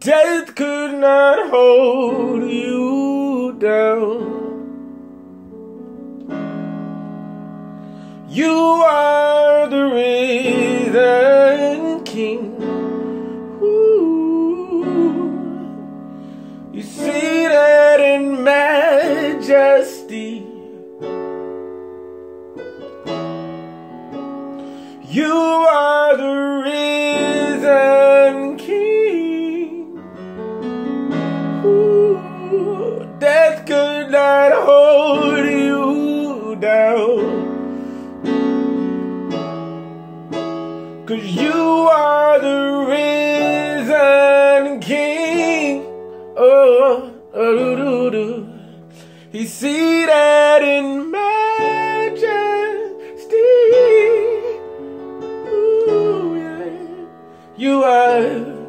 Death could not hold you down. You are the risen King. Ooh. You seated in majesty. You are the Death could not hold you down. Cause you are the risen King. Oh, oh doo, doo, doo. He's seated in majesty. Ooh, yeah. You are